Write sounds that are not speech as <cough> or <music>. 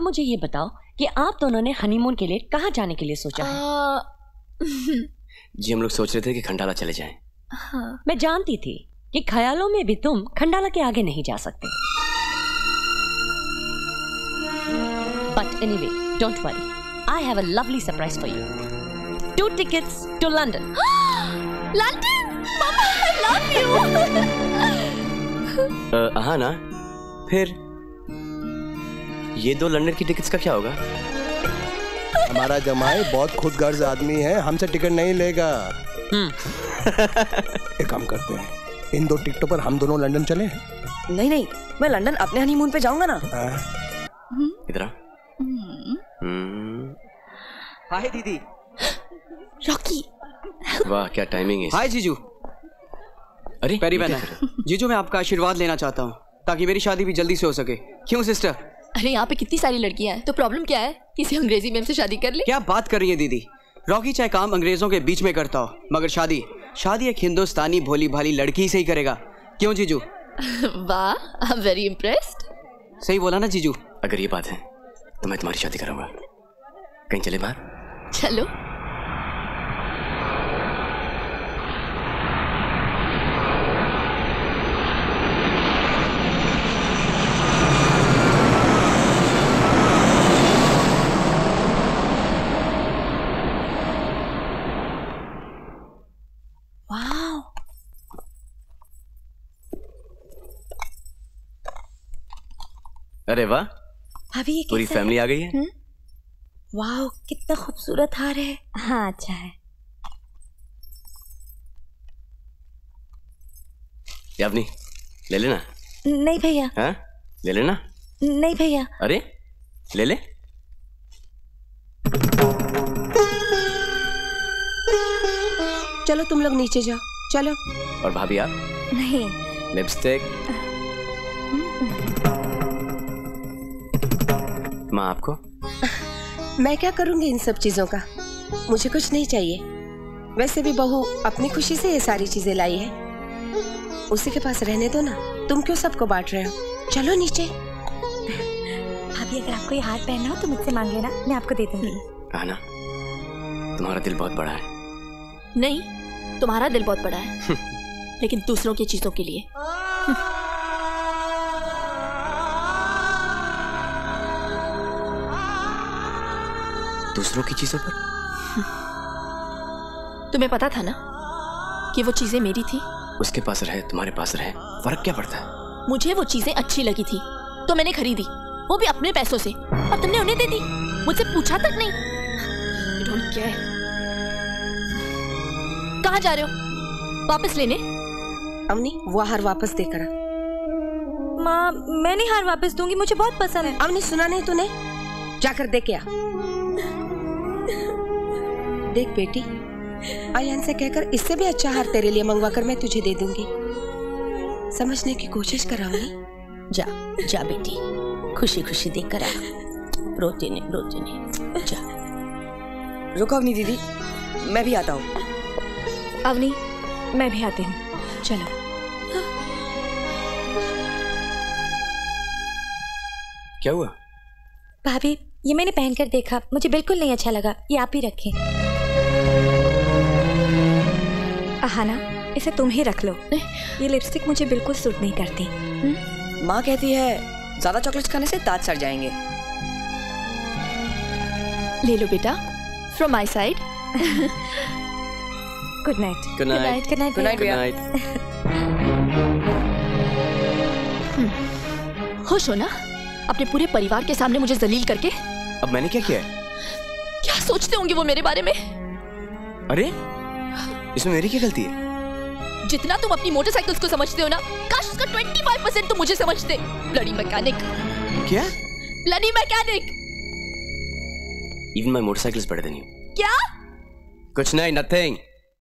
अब मुझे ये बताओ कि आप दोनों ने हनीमून के लिए कहाँ जाने के लिए सोचा आ... है? <laughs> जी हम लोग सोच रहे थे कि खंडाला चले जाएँ। हाँ। मैं जानती थी कि ख्यालों में भी तुम खंडाला के आगे नहीं जा सकते। But anyway don't worry I have a lovely surprise for you two tickets to London London पापा आई लव यू हाँ ना फिर? ये दो लंदन की टिकट्स का क्या होगा? हमारा जमाई बहुत खुद गर्ज आदमी है हमसे टिकट नहीं लेगा। <laughs> एक काम करते हैं इन दो टिकटों पर हम दोनों लंदन चले नहीं नहीं मैं लंदन अपने हनीमून पे जाऊँगा ना। हाँ, इधर हम्म, हाय दीदी। रॉकी। वाह क्या टाइमिंग है हाय जीजू। अरे पैरी बहना? जीजू मैं आपका आशीर्वाद लेना चाहता हूँ ताकि मेरी शादी भी जल्दी से हो सके। क्यों सिस्टर अरे यहाँ पे कितनी सारी लड़कियाँ हैं। तो प्रॉब्लम क्या है? किसी अंग्रेज़ी मैम से शादी कर ले? क्या बात कर रही है दीदी? रॉकी चाहे काम अंग्रेज़ों के बीच में करता हो मगर शादी शादी एक हिंदुस्तानी भोली भाली लड़की से ही करेगा। क्यों जीजू? <laughs> वाह आई एम वेरी इम्प्रेस्ड सही बोला ना जीजू? अगर ये बात है तो मैं तुम्हारी शादी कराऊँगा। कहीं चले बाहर? चलो वाह अरे वाह। भाभी ये पूरी फैमिली आ गई है? वाह कितना खूबसूरत हार है। हाँ अच्छा है। यावनी ले लेना। नहीं भैया। हाँ? ले लेना। नहीं भैया। अरे ले ले। चलो तुम लोग नीचे जाओ। चलो। और भाभी आप? नहीं। लिपस्टिक। माँ आपको। <laughs> मैं क्या करूँगी इन सब चीज़ों का? मुझे कुछ नहीं चाहिए। वैसे भी बहू अपनी खुशी से ये सारी चीज़ें लाई है। उसी के पास रहने दो ना। तुम क्यों सबको बांट रहे हो? चलो नीचे। भाभी अगर आपको ये हार पहनना हो तो मुझसे मांग लेना मैं आपको दे दूँगी। कहा ना तुम्हारा दिल बहुत बड़ा है। नहीं तुम्हारा दिल बहुत बड़ा है। लेकिन दूसरों की चीज़ों के लिए। <laughs> दूसरों की चीज़ों पर? तुम्हें पता था ना कि वो चीज़ें मेरी थी? उसके पास रहे तुम्हारे पास रहे फ़र्क क्या पड़ता? है मुझे वो चीज़ें अच्छी लगी थी तो मैंने खरीदी वो भी अपने पैसों से और तुमने उन्हें दे दी मुझसे पूछा तक नहीं. कहाँ जा रहे हो? वापस लेने? अवनी वो हार वापस देकर। माँ मैं नहीं हार वापस दूँगी मुझे बहुत पसंद है। अवनी सुना नहीं तूने? जाकर दे के आ देख बेटी आयान से कहकर इससे भी अच्छा हार तेरे लिए मंगवा कर मैं तुझे दे दूँगी। समझने की कोशिश कर अवनी जा जा बेटी खुशी खुशी देख कर आ। रोते नहीं रोते नहीं जा। रुको अवनी दीदी मैं भी आता हूँ। अवनी मैं भी आती हूँ। चलो। क्या हुआ? भाभी ये मैंने पहनकर देखा मुझे बिल्कुल नहीं अच्छा लगा ये आप ही रखें। आहाना इसे तुम ही रख लो। ये लिपस्टिक मुझे बिल्कुल सूट नहीं करती। माँ कहती है ज़्यादा चॉकलेट्स खाने से दांत सड़ जाएँगे। ले लो बेटा from my side good night good night good night Good night, good <laughs> night खुश हो ना? अपने पूरे परिवार के सामने मुझे जलील करके? अब मैंने क्या किया है? क्या सोचते होंगे वो मेरे बारे में? अरे इसमें मेरी क्या गलती है? जितना तुम अपनी मोटरसाइकिल्स को समझते हो ना काश उसका 25 परसेंट तो मुझे समझते। ब्लडी मैकेनिक क्या? Bloody mechanic even my motorcycles better than you क्या? कुछ नहीं नथिंग